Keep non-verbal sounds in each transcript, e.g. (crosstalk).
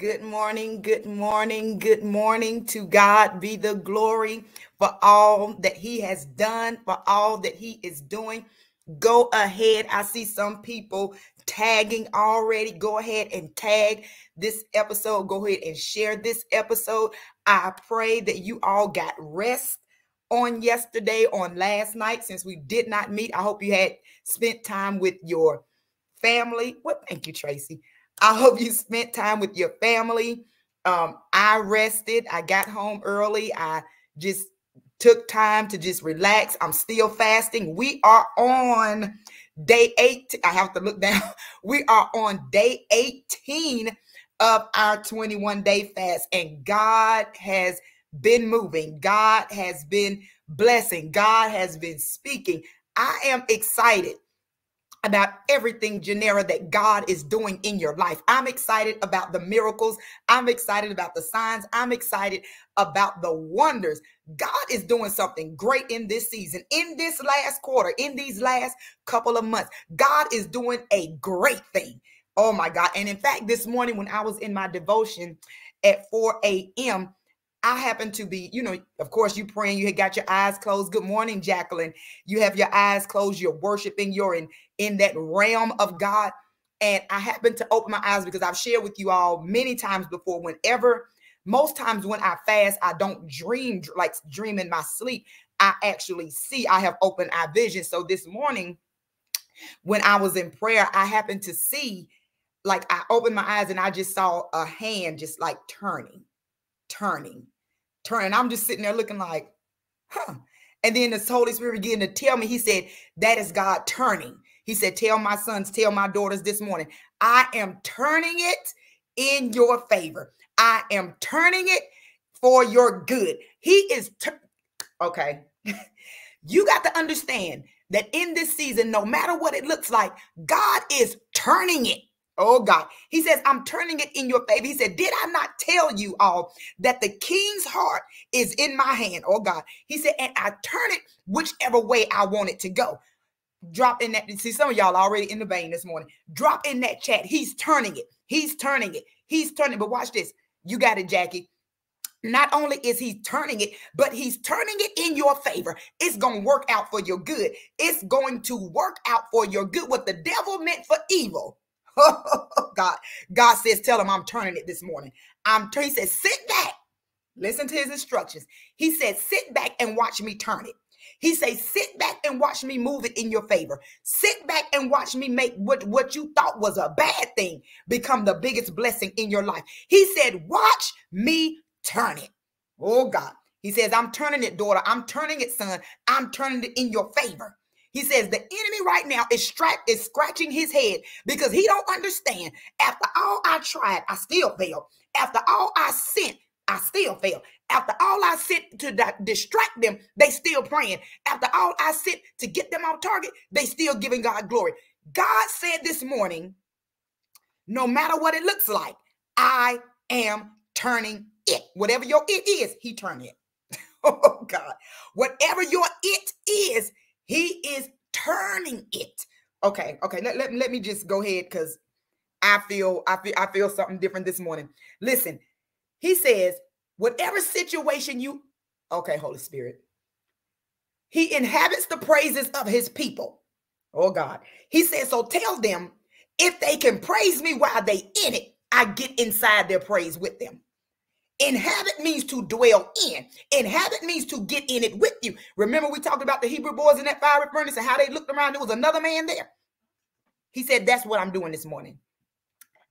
Good morning, good morning, good morning. To God be the glory for all that He has done, for all that He is doing. Go ahead. I see some people tagging already. Go ahead and tag this episode. Go ahead and share this episode. I pray that you all got rest on yesterday, on last night, since we did not meet. I hope you had spent time with your family. What? thank you, Tracy. I hope you spent time with your family. Um, I rested. I got home early. I just took time to just relax. I'm still fasting. We are on day eight. I have to look (laughs) down. We are on day 18 of our 21 day fast, and God has been moving. God has been blessing. God has been speaking. I am excited about everything, Janera, that God is doing in your life. I'm excited about the miracles. I'm excited about the signs. I'm excited about the wonders. God is doing something great in this season, in this last quarter, in these last couple of months. God is doing a great thing. Oh my God. And in fact, this morning when I was in my devotion at 4 a.m., I happen to be, you know, of course, you praying, you had got your eyes closed. Good morning, Jacqueline. You have your eyes closed, you're worshiping, you're in in that realm of God. And I happen to open my eyes because I've shared with you all many times before. Whenever, most times when I fast, I don't dream like dream in my sleep. I actually see, I have open eye vision. So this morning, when I was in prayer, I happened to see, like I opened my eyes and I just saw a hand just like turning turning, turning. I'm just sitting there looking like, huh. And then the Holy Spirit began to tell me, He said, That is God turning. He said, Tell my sons, tell my daughters this morning, I am turning it in your favor. I am turning it for your good. He is, okay. (laughs) you got to understand that in this season, no matter what it looks like, God is turning it Oh God. He says, I'm turning it in your favor. He said, Did I not tell you all that the king's heart is in my hand? Oh God. He said, and I turn it whichever way I want it to go. Drop in that. See, some of y'all already in the vein this morning. Drop in that chat. He's turning it. He's turning it. He's turning. But watch this. You got it, Jackie. Not only is he turning it, but he's turning it in your favor. It's going to work out for your good. It's going to work out for your good. What the devil meant for evil, (laughs) God, God says, tell him I'm turning it this morning. I'm he said, sit back. Listen to his instructions. He said, sit back and watch me turn it. He says, sit back and watch me move it in your favor. Sit back and watch me make what, what you thought was a bad thing become the biggest blessing in your life. He said, watch me turn it. Oh God. He says, I'm turning it, daughter. I'm turning it, son. I'm turning it in your favor. He says the enemy right now is, stra- is scratching his head because he don't understand. After all I tried, I still failed. After all I sent, I still failed. After all I sent to di- distract them, they still praying. After all I sent to get them on target, they still giving God glory. God said this morning, no matter what it looks like, I am turning it. Whatever your it is, he turning it. (laughs) oh God. Whatever your it is, he is turning it. Okay, okay. Let, let, let me just go ahead because I feel I feel I feel something different this morning. Listen, he says, whatever situation you okay, Holy Spirit. He inhabits the praises of his people. Oh God. He says, so tell them if they can praise me while they in it, I get inside their praise with them. Inhabit means to dwell in. Inhabit means to get in it with you. Remember, we talked about the Hebrew boys in that fiery furnace and how they looked around. There was another man there. He said, That's what I'm doing this morning.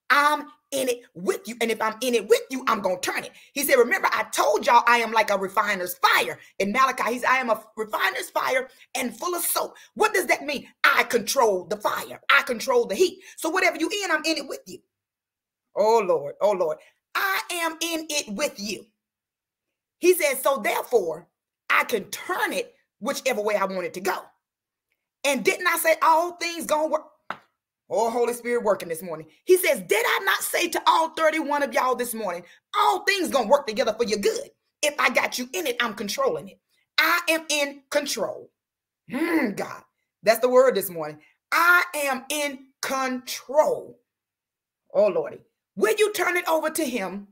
I'm in it with you. And if I'm in it with you, I'm going to turn it. He said, Remember, I told y'all I am like a refiner's fire. In Malachi, he's I am a refiner's fire and full of soap. What does that mean? I control the fire, I control the heat. So whatever you in, I'm in it with you. Oh Lord, oh Lord. I am in it with you. He says, so therefore, I can turn it whichever way I want it to go. And didn't I say all things gonna work? Oh, Holy Spirit working this morning. He says, Did I not say to all 31 of y'all this morning, all things gonna work together for your good? If I got you in it, I'm controlling it. I am in control. Hmm, God, that's the word this morning. I am in control. Oh, Lordy. Will you turn it over to him?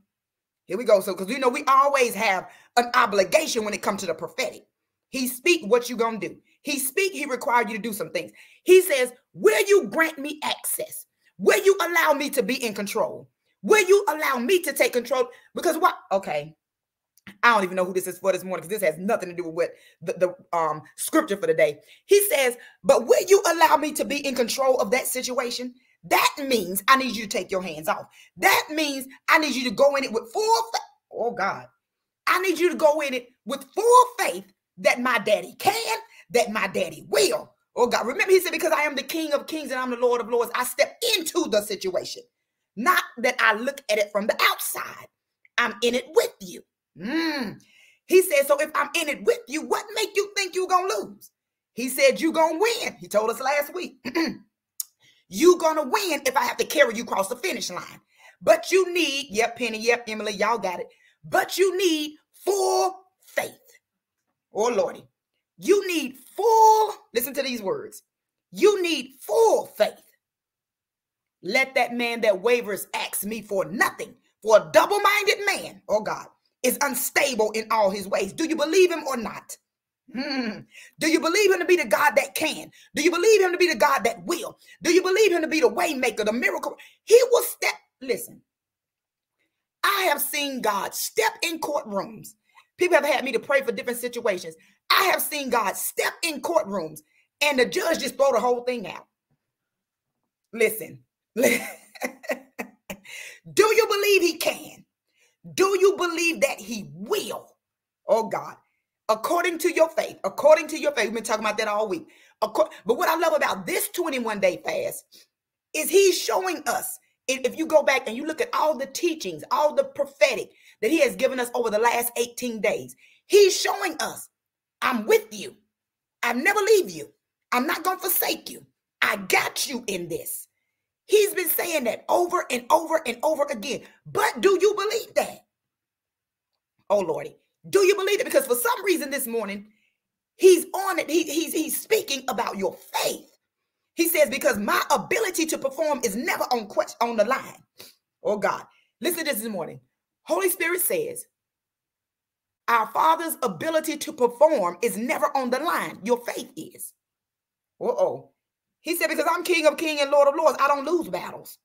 Here we go. So, because you know, we always have an obligation when it comes to the prophetic. He speak what you gonna do. He speak, he required you to do some things. He says, Will you grant me access? Will you allow me to be in control? Will you allow me to take control? Because what? Okay. I don't even know who this is for this morning because this has nothing to do with the, the um scripture for the day. He says, But will you allow me to be in control of that situation? That means I need you to take your hands off. That means I need you to go in it with full faith. Oh God. I need you to go in it with full faith that my daddy can, that my daddy will. Oh God. Remember, he said, Because I am the King of Kings and I'm the Lord of Lords, I step into the situation. Not that I look at it from the outside. I'm in it with you. Mm. He said, So if I'm in it with you, what make you think you're gonna lose? He said, You're gonna win. He told us last week. (clears throat) you're gonna win if I have to carry you across the finish line. But you need, yep, Penny, yep, Emily, y'all got it. But you need full faith. Oh Lordy. You need full, listen to these words. You need full faith. Let that man that wavers ask me for nothing. For a double minded man, oh God, is unstable in all his ways. Do you believe him or not? Hmm. Do you believe him to be the God that can? Do you believe him to be the God that will? Do you believe him to be the waymaker, the miracle? He will step. Listen, I have seen God step in courtrooms. People have had me to pray for different situations. I have seen God step in courtrooms and the judge just throw the whole thing out. Listen, (laughs) do you believe he can? Do you believe that he will? Oh God, according to your faith, according to your faith, we've been talking about that all week. But what I love about this 21 day fast is he's showing us. If you go back and you look at all the teachings, all the prophetic that he has given us over the last 18 days, he's showing us, I'm with you. I never leave you. I'm not going to forsake you. I got you in this. He's been saying that over and over and over again. But do you believe that? Oh, Lordy. Do you believe it? Because for some reason this morning, he's on it. He, he's, he's speaking about your faith. He says, because my ability to perform is never on on the line. Oh, God. Listen to this this morning. Holy Spirit says, our Father's ability to perform is never on the line. Your faith is. Uh-oh. He said, Because I'm King of King and Lord of Lords, I don't lose battles.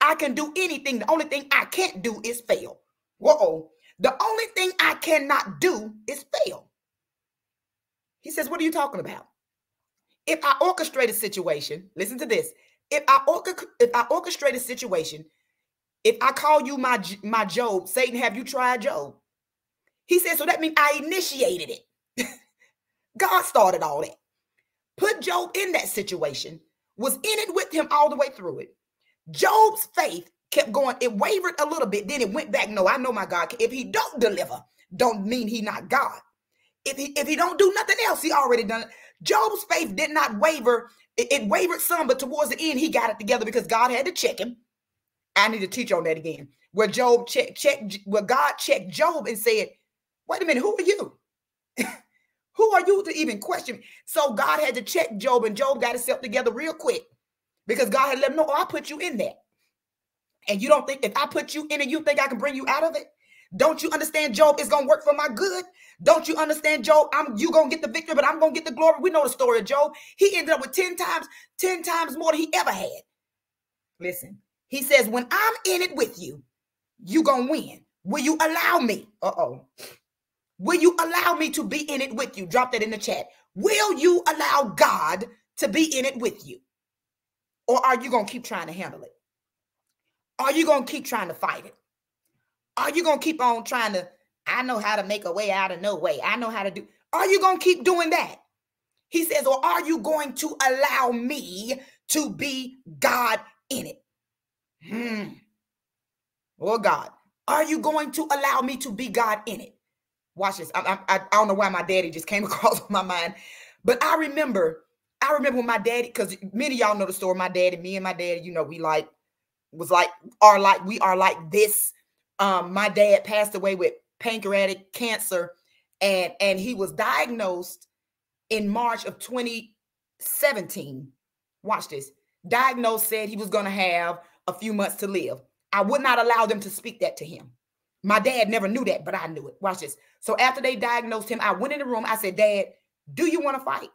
I can do anything. The only thing I can't do is fail. Whoa. The only thing I cannot do is fail. He says, What are you talking about? If I orchestrate a situation, listen to this. If I if I orchestrate a situation, if I call you my my Job, Satan, have you tried Job? He says, so that means I initiated it. (laughs) God started all that put Job in that situation, was in it with him all the way through it. Job's faith kept going. It wavered a little bit, then it went back. No, I know my God. If he don't deliver, don't mean he not God. If he if he don't do nothing else, he already done it. Job's faith did not waver. It, it wavered some, but towards the end, he got it together because God had to check him. I need to teach on that again. Where Job checked, check, where God checked Job and said, "Wait a minute, who are you?" (laughs) Who are you to even question? So God had to check Job, and Job got himself together real quick because God had let him know, oh, I put you in there. And you don't think if I put you in it, you think I can bring you out of it? Don't you understand, Job? It's gonna work for my good. Don't you understand, Job? I'm you gonna get the victory, but I'm gonna get the glory. We know the story of Job. He ended up with 10 times, 10 times more than he ever had. Listen, he says, when I'm in it with you, you gonna win. Will you allow me? Uh-oh. Will you allow me to be in it with you? Drop that in the chat. Will you allow God to be in it with you? Or are you to keep trying to handle it? Are you going to keep trying to fight it? Are you going to keep on trying to, I know how to make a way out of no way. I know how to do. Are you going to keep doing that? He says, or are you going to allow me to be God in it? Hmm. Oh God, are you going to allow me to be God in it? Watch this. I, I, I don't know why my daddy just (laughs) came across my mind, but I remember, I remember when my daddy, because many y'all know the story. My daddy, me and my daddy, you know, we like was like are like we are like this. Um, my dad passed away with pancreatic cancer, and and he was diagnosed in March of 2017. Watch this. Diagnosed said he was going to have a few months to live. I would not allow them to speak that to him. My dad never knew that, but I knew it. Watch this. So after they diagnosed him, I went in the room. I said, Dad, do you want to fight?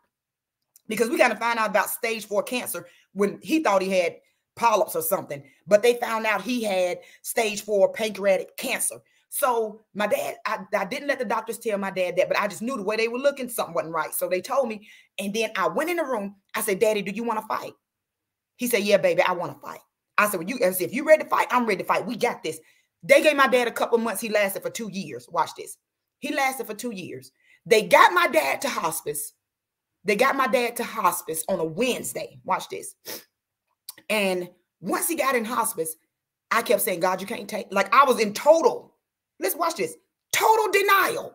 Because we got to find out about stage four cancer when he thought he had polyps or something, but they found out he had stage four pancreatic cancer. So my dad, I, I didn't let the doctors tell my dad that, but I just knew the way they were looking, something wasn't right. So they told me. And then I went in the room. I said, Daddy, do you want to fight? He said, Yeah, baby, I want to fight. I said, Well, you I said, if you ready to fight, I'm ready to fight. We got this. They gave my dad a couple months. He lasted for two years. Watch this. He lasted for two years. They got my dad to hospice. They got my dad to hospice on a Wednesday. Watch this. And once he got in hospice, I kept saying, God, you can't take, like I was in total, let's watch this, total denial.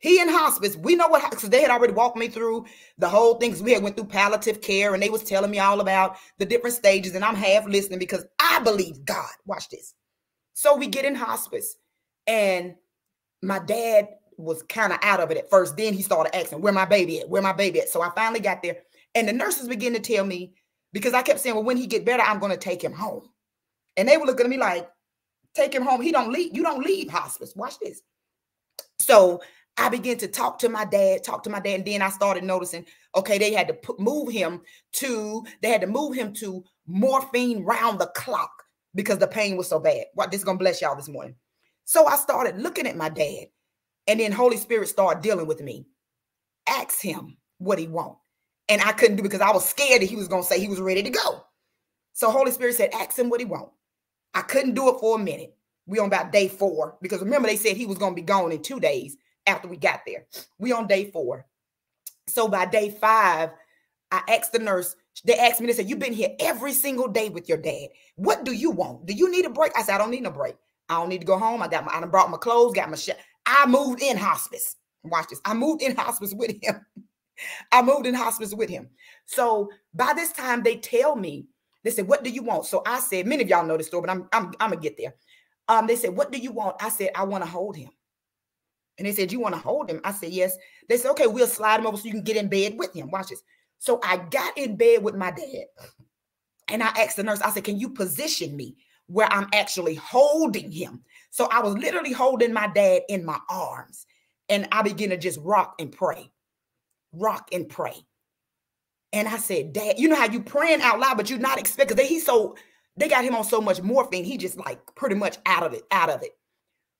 He in hospice. We know what because they had already walked me through the whole things. We had went through palliative care, and they was telling me all about the different stages. And I'm half listening because I believe God. Watch this. So we get in hospice, and my dad was kind of out of it at first. Then he started asking, "Where my baby at? Where my baby at?" So I finally got there, and the nurses began to tell me because I kept saying, "Well, when he get better, I'm going to take him home," and they were looking at me like, "Take him home. He don't leave. You don't leave hospice. Watch this." So I began to talk to my dad, talk to my dad, and then I started noticing, okay, they had to put, move him to, they had to move him to morphine round the clock because the pain was so bad. What this is gonna bless y'all this morning. So I started looking at my dad, and then Holy Spirit started dealing with me. Ask him what he want, and I couldn't do because I was scared that he was gonna say he was ready to go. So Holy Spirit said, ask him what he want. I couldn't do it for a minute. We on about day four because remember they said he was gonna be gone in two days after we got there. We on day four. So by day five, I asked the nurse, they asked me, they said, You've been here every single day with your dad. What do you want? Do you need a break? I said, I don't need no break. I don't need to go home. I got my, I brought my clothes, got my shit. I moved in hospice. Watch this. I moved in (laughs) hospice with him. (laughs) I moved in hospice with him. So by this time, they tell me, they said, What do you want? So I said, Many of y'all know this story, but I'm, I'm, I'm gonna get there. Um, they said, What do you want? I said, I want to hold him. And they said, You want to hold him? I said, Yes. They said, Okay, we'll slide him over so you can get in bed with him. Watch this. So I got in bed with my dad and I asked the nurse, I said, Can you position me where I'm actually holding him? So I was literally holding my dad in my arms and I began to just rock and pray, rock and pray. And I said, Dad, you know how you praying out loud, but you're not expecting that he's so, they got him on so much morphine, he just like pretty much out of it, out of it.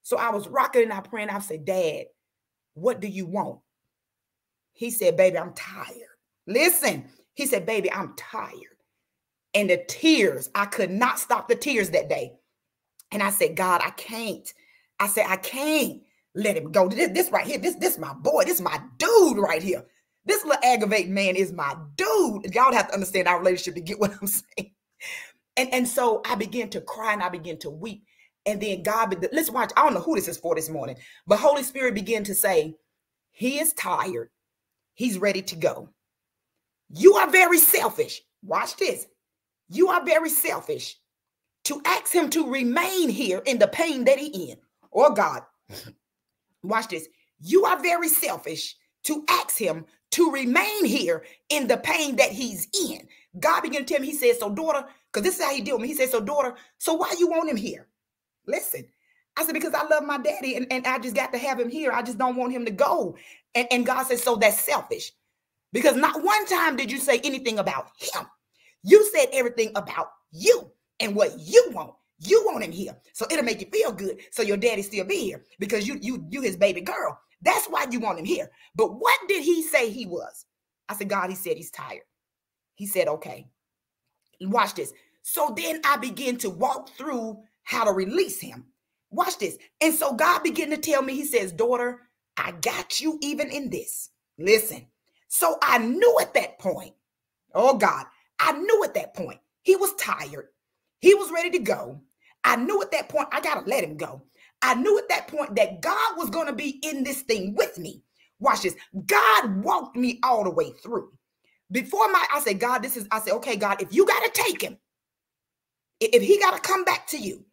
So I was rocking and I praying. I said, Dad, what do you want? He said, Baby, I'm tired. Listen, he said, Baby, I'm tired. And the tears, I could not stop the tears that day. And I said, God, I can't. I said, I can't let him go. This, this right here, this, this my boy, this my dude right here. This little aggravating man is my dude. Y'all have to understand our relationship to get what I'm (laughs) saying. And, and so I began to cry and I began to weep. And then God, let's watch. I don't know who this is for this morning, but Holy Spirit began to say, He is tired. He's ready to go. You are very selfish. Watch this. You are very selfish to ask him to remain here in the pain that he in. Oh God. (laughs) Watch this. You are very selfish to ask him to remain here in the pain that he's in. God began to tell me, he said, so daughter, because this is how he deal with me. He said, so daughter, so why you want him here? Listen, I said, because I love my daddy and, and I just got to have him here. I just don't want him to go. And, and God said, so that's selfish. Because not one time did you say anything about him. You said everything about you and what you want. You want him here. So it'll make you feel good. So your daddy still be here because you you you his baby girl. That's why you want him here. But what did he say he was? I said, God, he said he's tired. He said, okay. Watch this. So then I begin to walk through how to release him. Watch this. And so God began to tell me, He says, Daughter, I got you even in this. Listen. So I knew at that point, oh God, I knew at that point he was tired. He was ready to go. I knew at that point I got to let him go. I knew at that point that God was going to be in this thing with me. Watch this. God walked me all the way through. Before my, I said, God, this is, I said, okay, God, if you got to take him, if he got to come back to you,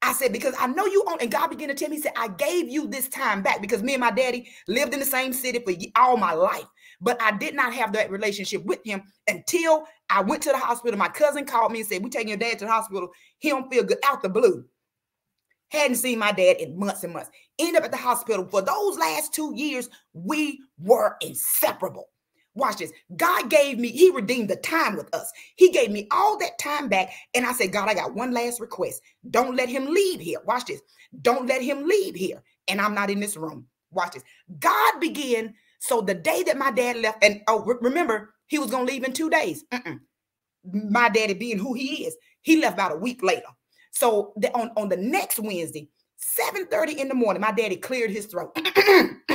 I said, because I know you own, and God began to tell me, he said, I gave you this time back because me and my daddy lived in the same city for all my life. but I did not have that relationship with him until I went to the hospital. My cousin called me and said, "We taking your dad to the hospital. He don't feel good." Out the blue, hadn't seen my dad in months and months. End up at the hospital for those last two years. We were inseparable. Watch this. God gave me, He redeemed the time with us. He gave me all that time back. And I said, God, I got one last request. Don't let him leave here. Watch this. Don't let him leave here. And I'm not in this room. Watch this. God began. So the day that my dad left, and oh, remember, he was going to leave in two days. Mm-mm. My daddy being who he is, he left about a week later. So the, on, on the next Wednesday, 7:30 in the morning, my daddy cleared his throat (clears throat)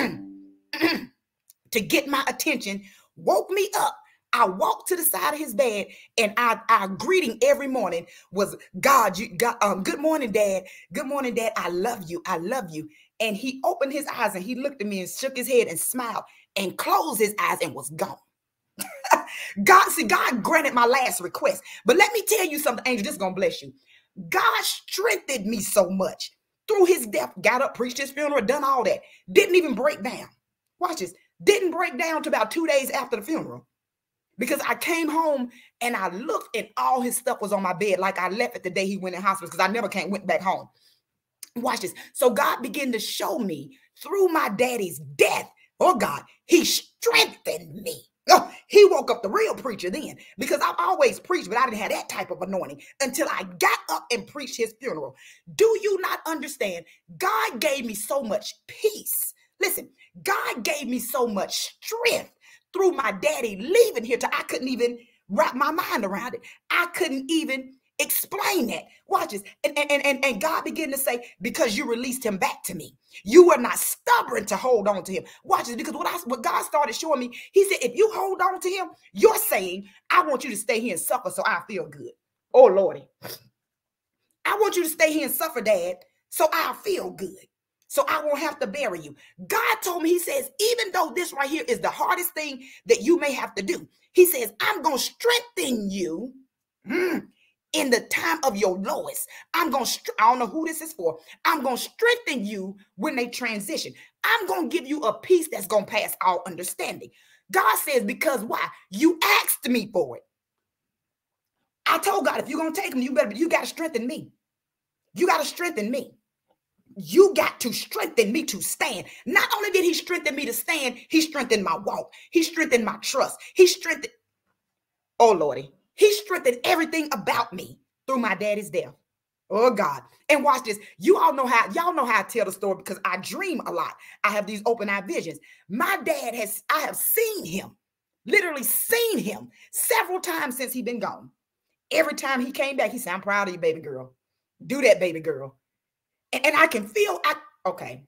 to get my attention woke me up. I walked to the side of his bed, and our, our greeting every morning was, "God, you got um, good morning, Dad. Good morning, Dad. I love you. I love you." And he opened his eyes and he looked at me and shook his head and smiled and closed his eyes and was gone. (laughs) God, see, God granted my last request. But let me tell you something, Angel. This is gonna bless you. God strengthened me so much through his death. Got up, preached his funeral, done all that. Didn't even break down. Watch this. Didn't break down to about two days after the funeral because I came home and I looked and all his stuff was on my bed like I left it the day he went in hospital because I never came went back home. Watch this. So God began to show me through my daddy's death. Oh God, he strengthened me. Oh, he woke up the real preacher then because I've always preached, but I didn't have that type of anointing until I got up and preached his funeral. Do you not understand? God gave me so much peace. Listen, God gave me so much strength through my daddy leaving here to I couldn't even wrap my mind around it. I couldn't even explain that. Watch this. And, and, and, and God began to say, because you released him back to me. You were not stubborn to hold on to him. Watch this. Because what I what God started showing me, he said, if you hold on to him, you're saying, I want you to stay here and suffer so I feel good. Oh Lordy. I want you to stay here and suffer, Dad, so I feel good so I won't have to bury you. God told me, He says, even though this right here is the hardest thing that you may have to do, He says, I'm going to strengthen you. Mm, in the time of your lowest. I'm going to, I don't know who this is for. I'm going to strengthen you when they transition. I'm going to give you a peace that's going to pass all understanding. God says, because why? You asked me for it. I told God, if you're going to take them, you better, you got to strengthen me. You got to strengthen me you got to strengthen me to stand. Not only did he strengthen me to stand, he strengthened my walk. He strengthened my trust. He strengthened, oh Lordy, he strengthened everything about me through my daddy's death. Oh God. And watch this. You all know how, y'all know how I tell the story because I dream a lot. I have these open eye visions. My dad has, I have seen him, literally seen him several times since he been gone. Every time he came back, he said, I'm proud of you, baby girl. Do that, baby girl and, and I can feel I okay.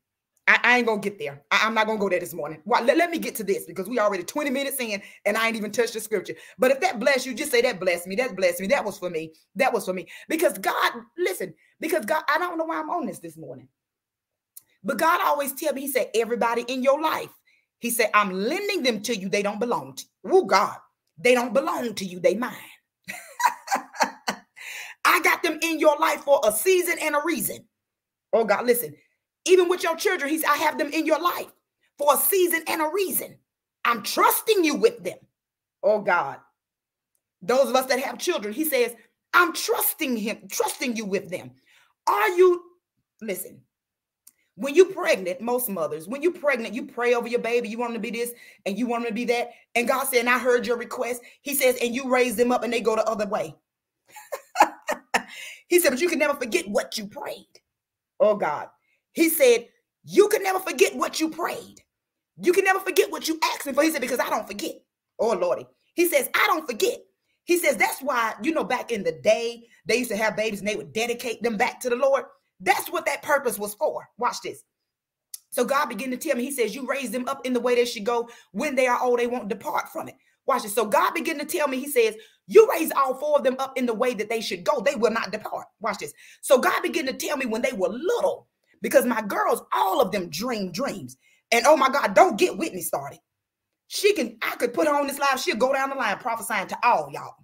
I, I, ain't gonna get there. I, am not gonna go there this morning. Well, let, let, me get to this because we already 20 minutes in and I ain't even touched the scripture. But if that bless you, just say that blessed me. That blessed me. That was for me. That was for me. Because God, listen, because God, I don't know why I'm on this this morning. But God always tell me, He said, everybody in your life, He said, I'm lending them to you. They don't belong to you. Oh God, they don't belong to you. They mine. (laughs) I got them in your life for a season and a reason. Oh God, listen, even with your children, he's I have them in your life for a season and a reason. I'm trusting you with them. Oh God. Those of us that have children, he says, I'm trusting him, trusting you with them. Are you listen? When you're pregnant, most mothers, when you're pregnant, you pray over your baby. You want them to be this and you want them to be that. And God said, and I heard your request. He says, and you raise them up and they go the other way. (laughs) he said, but you can never forget what you prayed. Oh God. He said, You can never forget what you prayed. You can never forget what you asked me for. He said, Because I don't forget. Oh Lordy. He says, I don't forget. He says, That's why, you know, back in the day, they used to have babies and they would dedicate them back to the Lord. That's what that purpose was for. Watch this. So God began to tell me, He says, You raise them up in the way they should go. When they are old, they won't depart from it. Watch this. So God began to tell me, He says, You raise all four of them up in the way that they should go. They will not depart. Watch this. So God began to tell me when they were little, because my girls, all of them dream dreams. And oh my God, don't get Whitney started. She can, I could put her on this live. She'll go down the line prophesying to all y'all.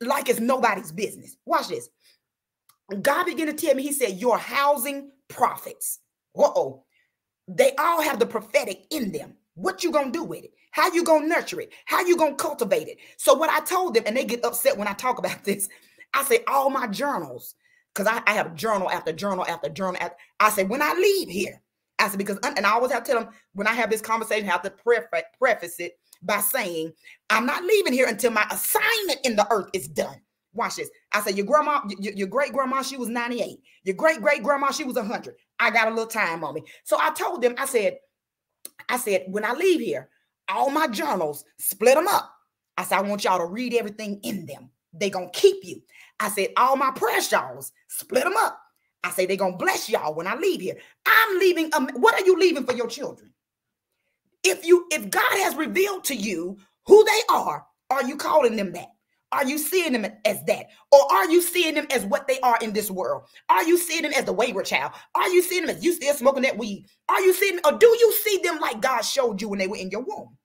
Like it's nobody's business. Watch this. God began to tell me, He said, You're housing prophets. Uh oh. They all have the prophetic in them What you gonna do with it? How you gonna nurture it? How you gonna cultivate it? So what I told them, and they get upset when I talk about (laughs) this, I say all my journals, because I, I, have journal after journal after journal. After, I say when I leave here, I said because and I always have to tell them when I have this conversation, I have to preface, it by saying I'm not leaving here until my assignment in the earth is done. Watch this. I said, your grandma, your, your great grandma, she was 98. Your great great grandma, she was 100. I got a little time on me. So I told them, I said, I said, when I leave here, all my journals, split them up. I said, I want y'all to read everything in them. They gonna keep you. I said, all my prayer shawls, split them up. I say they gonna bless y'all when I leave here. I'm leaving. Um, what are you leaving for your children? If you, if God has revealed to you who they are, are you calling them that? Are you seeing them as that? Or are you seeing them as what they are in this world? Are you seeing them as the wayward child? Are you seeing them as you still smoking that weed? Are you seeing, or do you see them like God showed you when they were in your womb?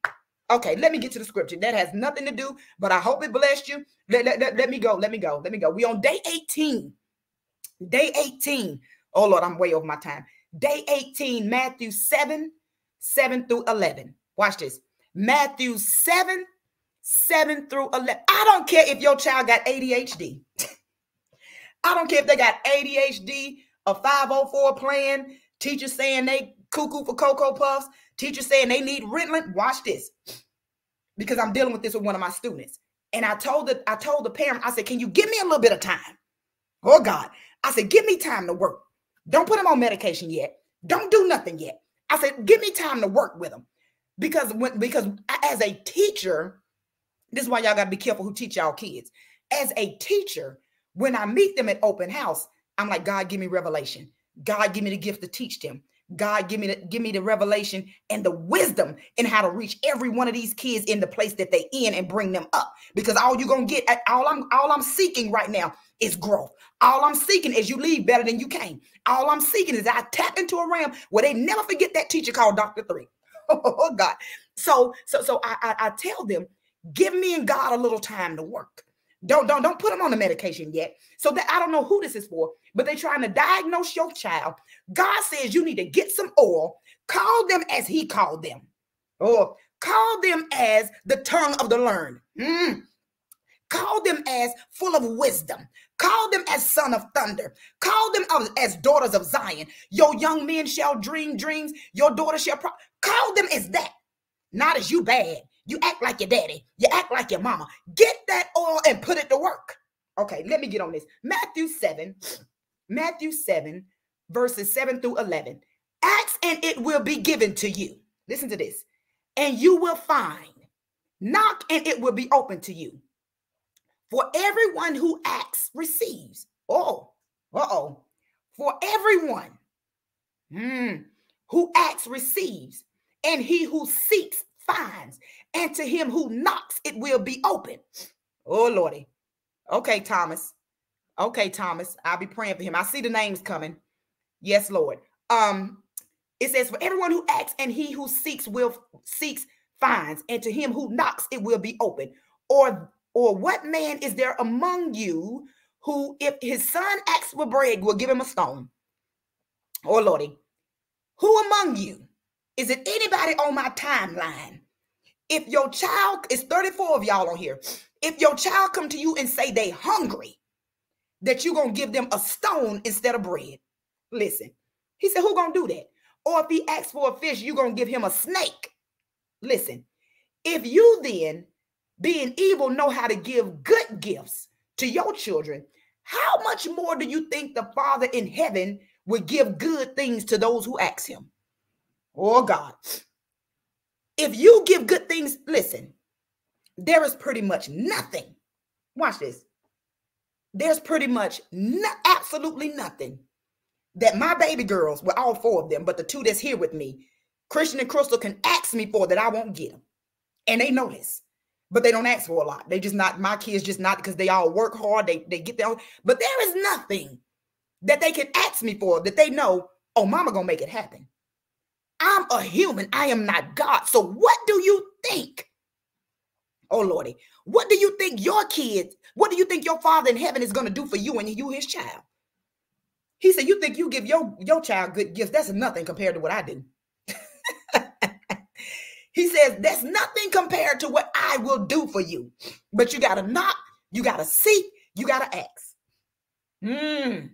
Okay, let me get to the scripture. That has nothing to do, but I hope it blessed you. Let, let, let, let me go. Let me go. Let me go. We on day 18. Day 18. Oh Lord, I'm way over my time. Day 18, Matthew 7, 7 through 11. Watch this. Matthew 7, 7 through 11. I don't care if your child got ADHD. (laughs) I don't care if they got ADHD, a 504 plan, teachers saying they cuckoo for Cocoa Puffs, teachers saying they need Ritalin. Watch this. Because I'm dealing with this with one of my students. And I told the I told the parent, I said, can you give me a little bit of time? Oh God. I said, give me time to work. Don't put him on medication yet. Don't do nothing yet. I said, give me time to work with him. Because when because as a teacher, this is why y'all got to be careful who teach y'all kids. As a teacher, when I meet them at open house, I'm like, God, give me revelation. God, give me the gift to teach them. God, give me the give me the revelation and the wisdom in how to reach every one of these kids in the place that they in and bring them up. Because all you're gonna get, all I'm all I'm seeking right now is growth. All I'm seeking is you leave better than you came. All I'm seeking is I tap into a realm where they never forget that teacher called Dr. Threatt. (laughs) oh God. So so so I, I I tell them Give me and God a little time to work. Don't don't don't put them on the medication yet. So that I don't know who this is for, but they're trying to diagnose your child. God says you need to get some oil, call them as He called them, or call them as the tongue of the learned. Mm. Call them as full of wisdom. Call them as son of thunder. Call them as daughters of Zion. Your young men shall dream dreams. Your daughter shall pro- call them as that. Not as you bad. You act like your daddy. You act like your mama. Get that oil and put it to work. Okay, let me get on this. Matthew 7, Matthew 7, verses 7 through 11. Ask and it will be given to you. Listen to this. And you will find. Knock and it will be open to you. For everyone who acts receives. Oh, uh oh. For everyone hmm, who acts receives, and he who seeks finds, and to him who knocks, it will be open. Oh, Lordy. Okay, Thomas. Okay, Thomas. I'll be praying for him. I see the names coming. Yes, Lord. Um, it says, For everyone who acts and he who seeks will seeks finds, and to him who knocks, it will be open. Or, or what man is there among you who, if his son asks for bread, will give him a stone? Oh Lordy. Who among you? Is it anybody on my timeline if your child is 34 of y'all on here, if your child come to you and say they hungry, that you gonna give them a stone instead of bread. Listen, he said, who gonna do that? Or if he asks for a fish, you gonna give him a snake. Listen, if you then, being evil, know how to give good gifts to your children, how much more do you think the Father in heaven would give good things to those who ask him? Oh God. If you give good things, listen, there is pretty much nothing. Watch this. There's pretty much no, absolutely nothing that my baby girls, well, all four of them, but the two that's here with me, Christian and Crystal can ask me for that I won't get them. And they know this, but they don't ask for a lot. They just not, my kids just not because they all work hard. They, they get their own, but there is nothing that they can ask me for that they know, oh, mama gonna make it happen. I'm a human. I am not God. So what do you think? Oh Lordy, what do you think your kids, what do you think your father in heaven is going to do for you and you his child? He said, You think you give your, your child good gifts? That's nothing compared to what I do. (laughs) He says, That's nothing compared to what I will do for you. But you got to knock, you got to seek, you got to ask. Mm.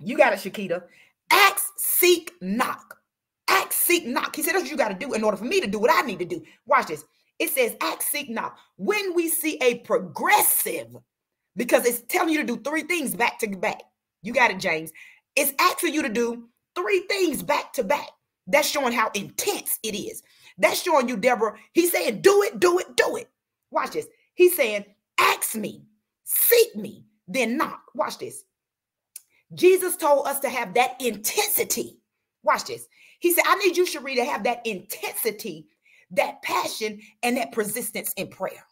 You got it, Shakita. Ask, seek, knock. Ask, seek, knock. He said, That's what you got to do in order for me to do what I need to do. Watch this. It says, Ask, seek, knock. When we see a progressive, because it's telling you to do three things back to back. You got it, James. It's asking you to do three things back to back. That's showing how intense it is. That's showing you, Deborah. He's saying, do it, do it, do it. Watch this. He's saying, ask me, seek me, then knock. Watch this. Jesus told us to have that intensity. Watch this. He said, I need you, Cherie, to have that intensity, that passion, and that persistence in prayer.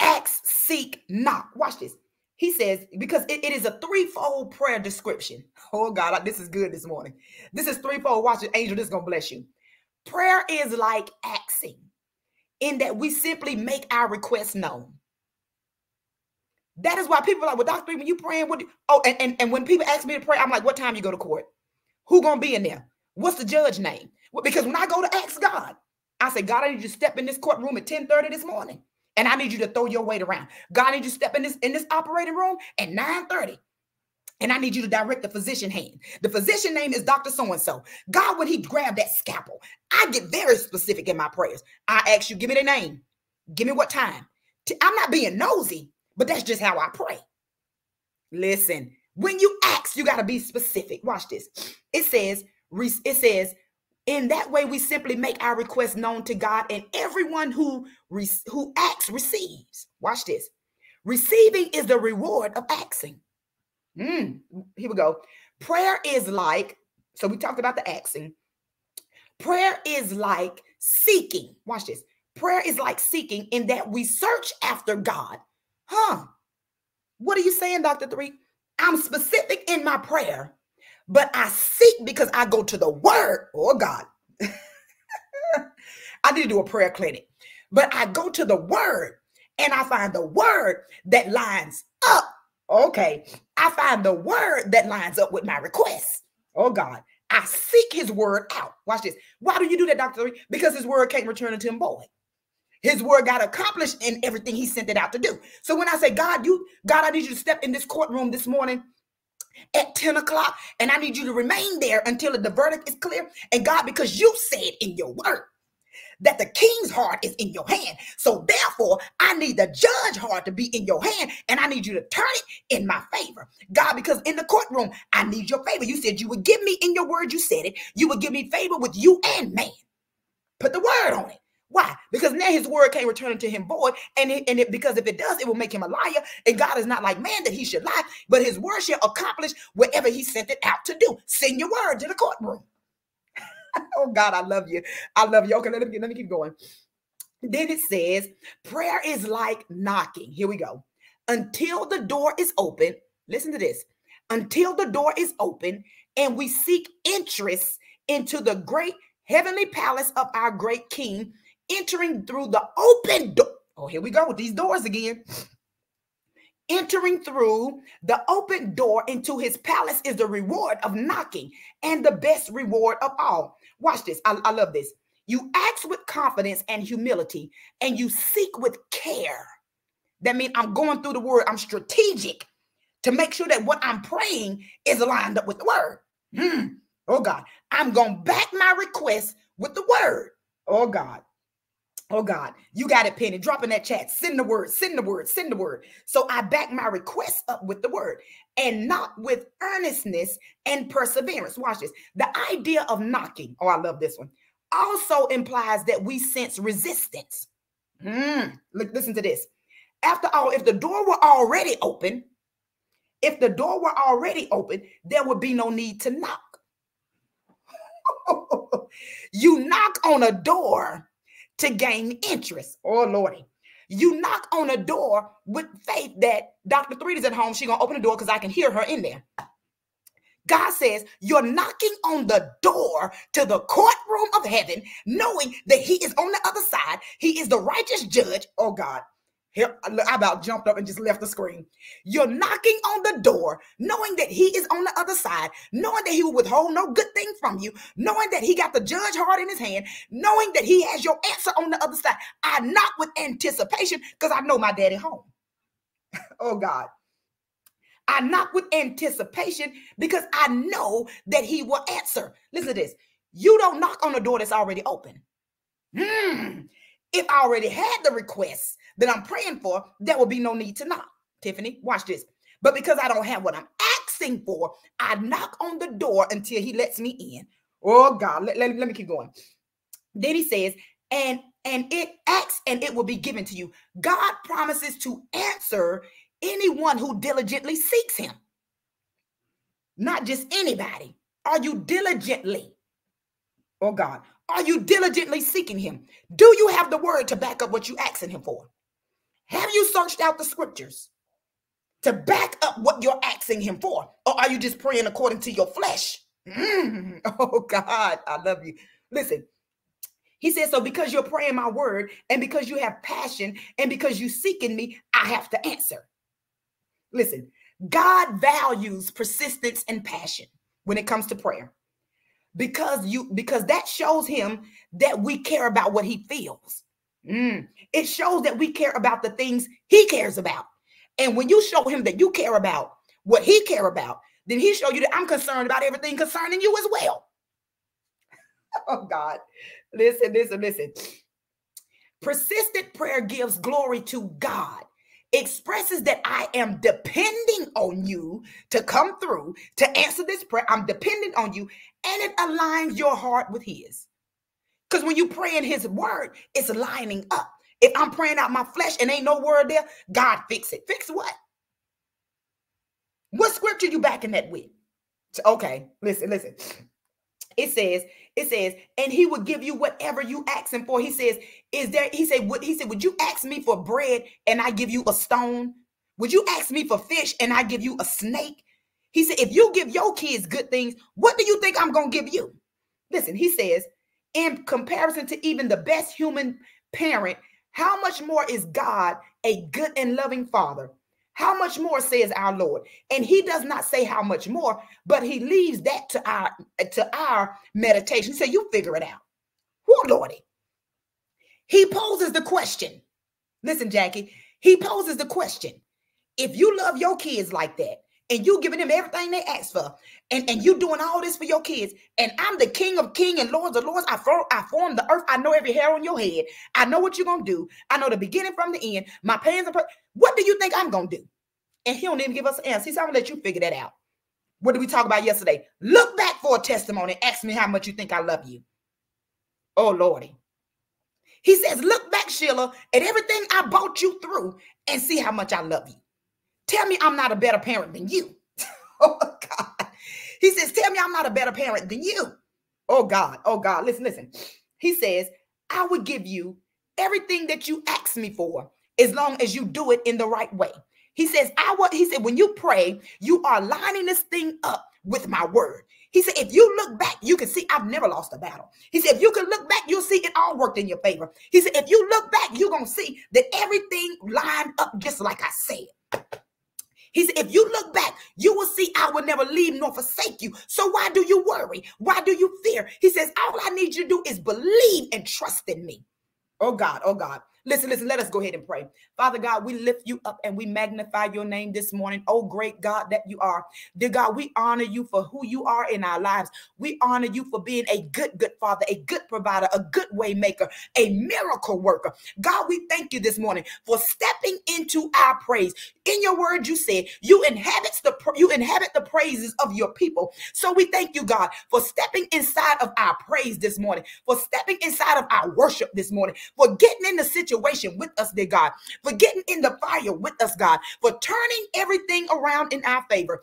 Ask, seek, knock. Watch this. He says, because it, it is a threefold prayer description. Oh God, this is good this morning. This is threefold. Watch it, angel, this is gonna bless you. Prayer is like asking, in that we simply make our requests known. That is why people are like, well, Dr. when you praying, what oh, and, and, and when people ask me to pray, I'm like, what time you go to court? Who gonna be in there? What's the judge name? Because when I go to ask God, I say, God, I need you to step in this courtroom at 10 30 this morning. And I need you to throw your weight around. God, I need you to step in this in this operating room at 9 30. And I need you to direct the physician hand. The physician name is Dr. So and so. God, when he grabbed that scalpel, I get very specific in my prayers. I ask you, give me the name, give me what time. I'm not being nosy, but that's just how I pray. Listen, when you ask, you got to be specific. Watch this. It says, it says, in that way, we simply make our request known to God, and everyone who, who acts receives. Watch this. Receiving is the reward of asking. Mm, here we go. Prayer is like, so we talked about the asking. Prayer is like seeking. Watch this. Prayer is like seeking in that we search after God. Huh? What are you saying, Dr. Threatt? I'm specific in my prayer but I seek because I go to the word. Oh God. (laughs) I need to do a prayer clinic. But I go to the word and I find the word that lines up. Okay. I find the word that lines up with my request. Oh God. I seek his word out. Watch this. Why do you do that, Dr. Because his word can't return unto him void. His word got accomplished in everything he sent it out to do. So when I say, God, you, God, I need you to step in this courtroom this morning at 10 o'clock, and I need you to remain there until the verdict is clear. And God, because you said in your word that the king's heart is in your hand. So therefore, I need the judge heart to be in your hand, and I need you to turn it in my favor. God, because in the courtroom, I need your favor. You said you would give me in your word, you said it. You would give me favor with you and man. Put the word on it. Why? Because now his word can't return to him void. And it, and it, because if it does, it will make him a liar. And God is not like man that he should lie, but his word shall accomplish whatever he sent it out to do. Send your word to the courtroom. (laughs) oh God, I love you. I love you. Okay, let me, let me keep going. Then it says, prayer is like knocking. Here we go. Until the door is open, listen to this. Until the door is open and we seek interest into the great heavenly palace of our great king entering through the open door. Oh, here we go with these doors again. Entering through the open door into his palace is the reward of knocking and the best reward of all. Watch this. I, I love this. You ask with confidence and humility, and you seek with care. That means I'm going through the word, I'm strategic to make sure that what I'm praying is lined up with the word. Hmm. Oh God, I'm going to back my request with the word. Oh God. Oh God, you got it, Penny. Drop in that chat. Send the word, send the word, send the word. So I back my request up with the word and not with earnestness and perseverance. Watch this. The idea of knocking, oh, I love this one, also implies that we sense resistance. Mm, look, listen to this. After all, if the door were already open, if the door were already open, there would be no need to knock. (laughs) you knock on a door to gain interest. Oh, Lordy. You knock on a door with faith that Dr. Threatt is at home. She's going to open the door because I can hear her in there. God says you're knocking on the door to the courtroom of heaven, knowing that He is on the other side. He is the righteous judge. Oh, God. I about jumped up and just left the screen. You're knocking on the door, knowing that he is on the other side, knowing that he will withhold no good thing from you, knowing that he got the judge heart in his hand, knowing that he has your answer on the other side. I knock with anticipation because I know my daddy home. (laughs) oh God. I knock with anticipation because I know that he will answer. Listen to this. You don't knock on a door that's already open. Hmm. If I already had the request that I'm praying for, there will be no need to knock. Tiffany, watch this. But because I don't have what I'm asking for, I knock on the door until he lets me in. Oh God, let, let, let me keep going. Then he says, and and it acts and it will be given to you. God promises to answer anyone who diligently seeks him. Not just anybody. Are you diligently? Oh God, are you diligently seeking him? Do you have the word to back up what you asking him for? Have you searched out the scriptures to back up what you're asking him for? Or are you just praying according to your flesh? Mm. (laughs) Oh God, I love you. Listen, he says, so because you're praying my word and because you have passion and because you seeking me, I have to answer. Listen, God values persistence and passion when it comes to prayer because you because that shows him that we care about what he feels mm. it shows that we care about the things he cares about and when you show him that you care about what he care about then he show you that i'm concerned about everything concerning you as well (laughs) oh god listen listen listen persistent prayer gives glory to god expresses that I am depending on you to come through to answer this prayer. I'm dependent on you, and it aligns your heart with His. Because when you pray in His word, it's lining up. If I'm praying out my flesh and ain't no word there, God fix it. Fix what? What scripture you backing that with? Okay, listen, listen. It says, it says, and he would give you whatever you ask him for. He says, is there, he said, what he said, would you ask me for bread and I give you a stone? Would you ask me for fish and I give you a snake? He said, if you give your kids good things, what do you think I'm to give you? Listen, he says, in comparison to even the best human parent, how much more is God a good and loving father? How much more says our Lord? And he does not say how much more, but he leaves that to our to our meditation. So you figure it out. Who Lordy? He poses the question. Listen, Jackie, he poses the question. If you love your kids like that, and you giving them everything they ask for, and, and you doing all this for your kids, and I'm the king of king and lords of lords. I, for, I formed the earth. I know every hair on your head. I know what you're gonna do. I know the beginning from the end. My plans are. What do you think I'm gonna do? And he don't even give us an answer. He's gonna let you figure that out. What did we talk about yesterday? Look back for a testimony. Ask me how much you think I love you. Oh Lordy. He says, look back, Sheila, at everything I brought you through and see how much I love you. Tell me I'm not a better parent than you. (laughs) oh God. He says, Tell me I'm not a better parent than you. Oh God. Oh God. Listen, listen. He says, I would give you everything that you ask me for as long as you do it in the right way. He says, I what he said, when you pray, you are lining this thing up with my word. He said, if you look back, you can see I've never lost a battle. He said, if you can look back, you'll see it all worked in your favor. He said, if you look back, you're going to see that everything lined up just like I said. He said, if you look back, you will see I will never leave nor forsake you. So why do you worry? Why do you fear? He says, all I need you to do is believe and trust in me. Oh God, oh God. Listen, listen, let us go ahead and pray. Father God, we lift you up and we magnify your name this morning. Oh, great God that you are. Dear God, we honor you for who you are in our lives. We honor you for being a good, good father, a good provider, a good way maker, a miracle worker. God, we thank you this morning for stepping into our praise. In your word, you said you inhabits the you inhabit the praises of your people. So we thank you, God, for stepping inside of our praise this morning, for stepping inside of our worship this morning, for getting in the situation situation with us, dear God, for getting in the fire with us, God, for turning everything around in our favor.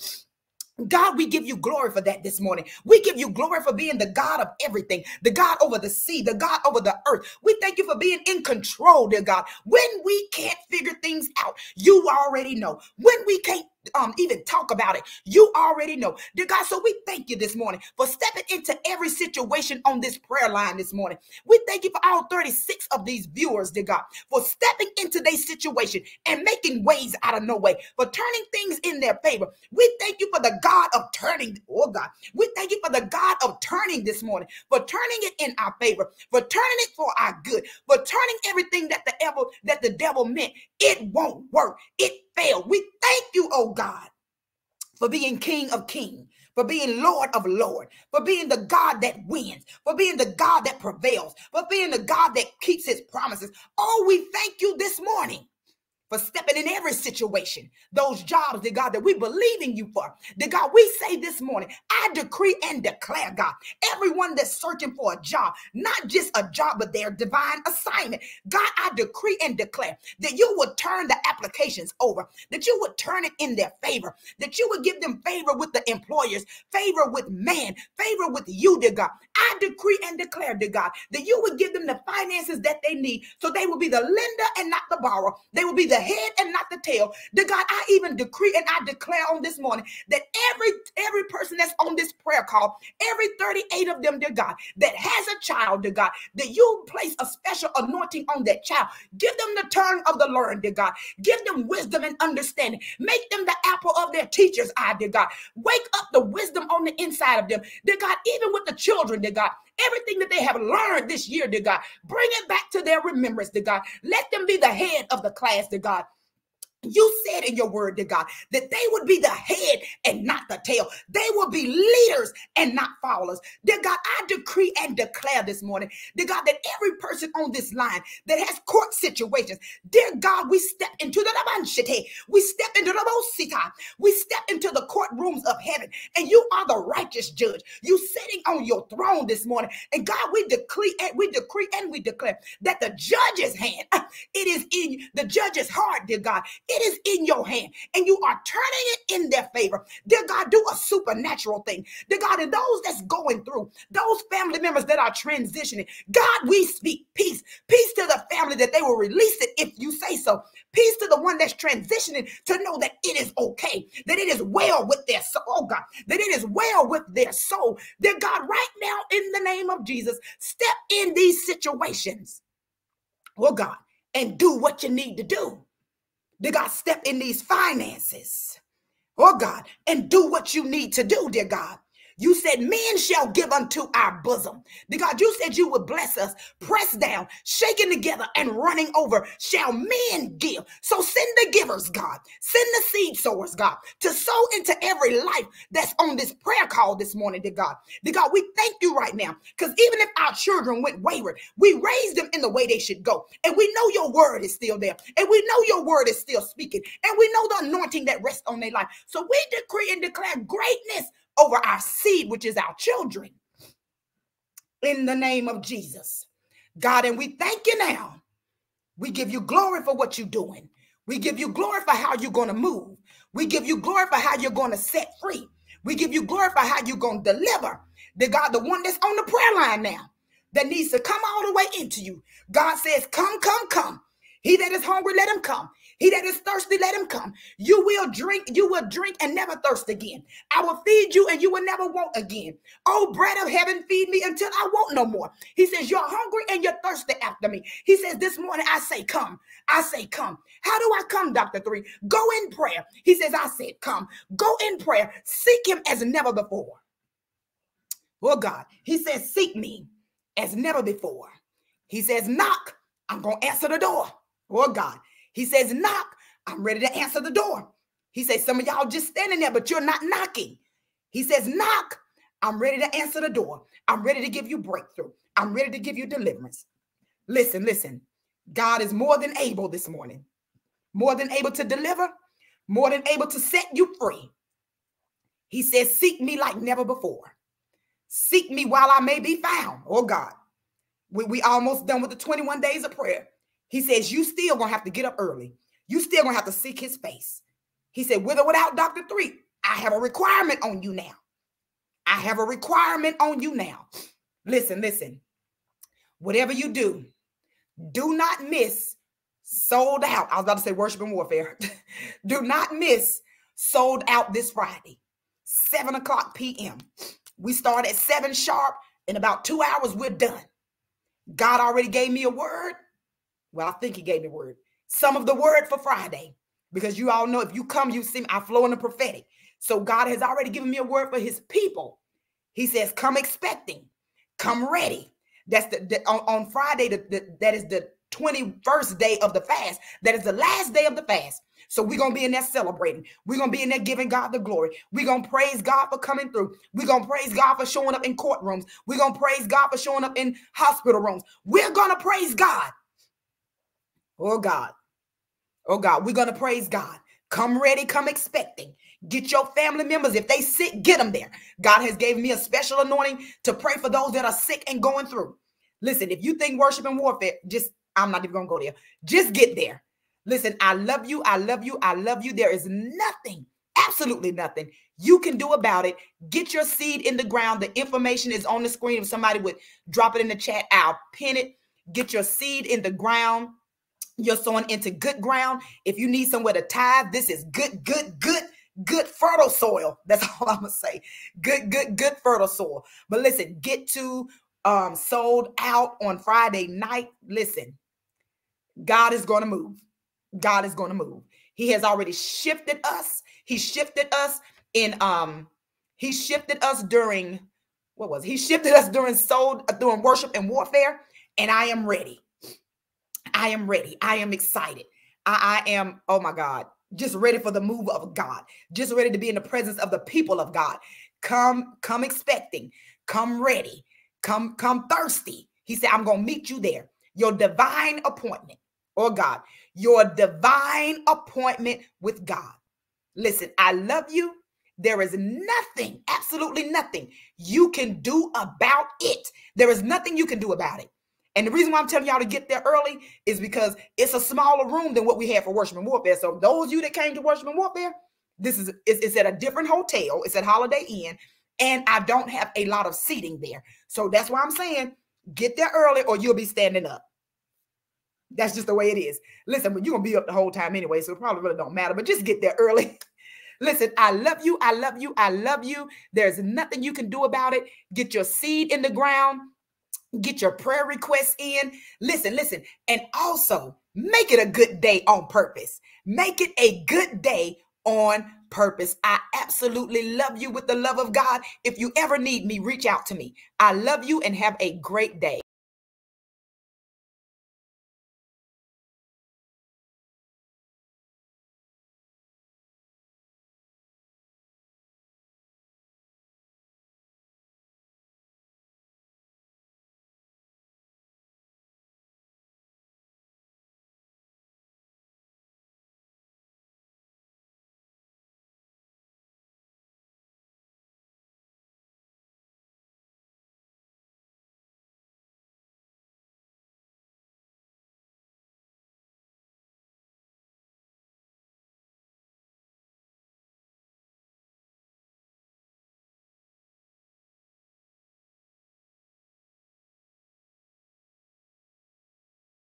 God, we give you glory for that this morning. We give you glory for being the God of everything, the God over the sea, the God over the earth. We thank you for being in control, dear God. When we can't figure things out, you already know. When we can't um, even talk about it. You already know. Dear God, so we thank you this morning for stepping into every situation on this prayer line this morning. We thank you for all 36 of these viewers, dear God, for stepping into their situation and making ways out of no way, for turning things in their favor. We thank you for the God of turning, oh God. We thank you for the God of turning this morning, for turning it in our favor, for turning it for our good, for turning everything that the devil that the devil meant. It won't work. It failed. We thank you, oh God, for being King of Kings for being Lord of Lord, for being the God that wins, for being the God that prevails, for being the God that keeps his promises. Oh, we thank you this morning for stepping in every situation, those jobs, dear God, that we believe in you for. Dear God, we say this morning, I decree and declare, God, everyone that's searching for a job, not just a job, but their divine assignment. God, I decree and declare that you would turn the applications over, that you would turn it in their favor, that you would give them favor with the employers, favor with man, favor with you, dear God. I decree and declare, dear God, that you would give them the finances that they need so they will be the lender and not the borrower. They will be the head and not the tail. Dear God, I even decree and I declare on this morning that every every person that's on this prayer call, every 38 of them, dear God, that has a child, dear God, that you place a special anointing on that child. Give them the turn of the learn, dear God. Give them wisdom and understanding. Make them the apple of their teacher's eye, dear God. Wake up the wisdom on the inside of them, dear God, even with the children, dear God. Everything that they have learned this year, dear God, bring it back to their remembrance, dear God. Let them be the head of the class, dear God thought you said in your word to God that they would be the head and not the tail. They will be leaders and not followers. Dear God, I decree and declare this morning, dear God, that every person on this line that has court situations, dear God, we step into the Labanshite, we step into the Bosita, we step into the courtrooms of heaven, and you are the righteous judge. You sitting on your throne this morning, and God, we decree and we decree and we declare that the judge's hand, (laughs) it is in the judge's heart, dear God it is in your hand and you are turning it in their favor. Dear God, do a supernatural thing. Dear God, and those that's going through, those family members that are transitioning, God, we speak peace. Peace to the family that they will release it if you say so. Peace to the one that's transitioning to know that it is okay, that it is well with their soul, oh God, that it is well with their soul. Dear God, right now, in the name of Jesus, step in these situations, oh God, and do what you need to do. Dear God, step in these finances. Oh God, and do what you need to do, dear God. You said, Men shall give unto our bosom. God, you said you would bless us, pressed down, shaken together, and running over. Shall men give? So send the givers, God. Send the seed sowers, God, to sow into every life that's on this prayer call this morning, dear God. Dear God, we thank you right now. Because even if our children went wayward, we raised them in the way they should go. And we know your word is still there. And we know your word is still speaking. And we know the anointing that rests on their life. So we decree and declare greatness over our seed, which is our children. In the name of Jesus. God, and we thank you now. We give you glory for what you're doing. We give you glory for how you're going to move. We give you glory for how you're going to set free. We give you glory for how you're going to deliver. The God, the one that's on the prayer line now, that needs to come all the way into you. God says, Come, come, come. He that is hungry, let him come. He that is thirsty, let him come. You will drink, you will drink and never thirst again. I will feed you and you will never want again. Oh, bread of heaven, feed me until I want no more. He says, You're hungry and you're thirsty after me. He says, This morning I say, Come. I say, Come. How do I come, Dr. Threatt? Go in prayer. He says, I said, Come. Go in prayer. Seek him as never before. Oh, God. He says, Seek me as never before. He says, Knock. I'm going to answer the door. Oh, God. He says, knock. I'm ready to answer the door. He says, some of y'all just standing there, but you're not knocking. He says, knock. I'm ready to answer the door. I'm ready to give you breakthrough. I'm ready to give you deliverance. Listen, listen. God is more than able this morning, more than able to deliver, more than able to set you free. He says, Seek me like never before. Seek me while I may be found. Oh God. We, we almost done with the 21 days of prayer. He says, You still gonna have to get up early. You still gonna have to seek his face. He said, With or without Dr. Threatt, I have a requirement on you now. I have a requirement on you now. Listen, listen. Whatever you do, do not miss sold out. I was about to say worship and warfare. (laughs) do not miss sold out this Friday, 7 o'clock p.m. We start at 7 sharp. In about two hours, we're done. God already gave me a word. Well, I think he gave me word. Some of the word for Friday. Because you all know if you come, you see me, I flow in the prophetic. So God has already given me a word for his people. He says, come expecting, come ready. That's the, the on, on, Friday, the, the, that is the 21st day of the fast. That is the last day of the fast. So we're going to be in there celebrating. We're going to be in there giving God the glory. We're going to praise God for coming through. We're going to praise God for showing up in courtrooms. We're going to praise God for showing up in hospital rooms. We're going to praise God. Oh God. Oh God. We're going to praise God. Come ready, come expecting. Get your family members. If they sick, get them there. God has given me a special anointing to pray for those that are sick and going through. Listen, if you think worship and warfare, just I'm not even gonna go there. Just get there. Listen, I love you. I love you. I love you. There is nothing, absolutely nothing you can do about it. Get your seed in the ground. The information is on the screen. If somebody would drop it in the chat, I'll pin it. Get your seed in the ground. You're sowing into good ground. If you need somewhere to tithe, this is good, good, good, good fertile soil. (laughs) That's all I'm gonna say. Good, good, good fertile soil. But listen, get to um sold out on Friday night. Listen, God is gonna move. God is to move. He has already shifted us. He shifted us in um he shifted us during what was it? he shifted us during soul during worship and warfare and I am ready. I am ready. I am excited. I, I am oh my God, just ready for the move of God. Just ready to be in the presence of the people of God. Come come expecting. Come ready. Come come thirsty. He said I'm going to meet you there. Your divine appointment. Oh God, your divine appointment with God. Listen, I love you. There is nothing, absolutely nothing you can do about it. There is nothing you can do about it. And the reason why I'm telling y'all to get there early is because it's a smaller room than what we had for worship and warfare. So those of you that came to worship and warfare, this is it's, it's at a different hotel. It's at Holiday Inn, and I don't have a lot of seating there. So that's why I'm saying get there early, or you'll be standing up. That's just the way it is. Listen, you're gonna be up the whole time anyway, so it probably really don't matter. But just get there early. (laughs) Listen, I love you. I love you. I love you. There's nothing you can do about it. Get your seed in the ground. Get your prayer requests in. Listen, listen. And also make it a good day on purpose. Make it a good day on purpose. I absolutely love you with the love of God. If you ever need me, reach out to me. I love you and have a great day.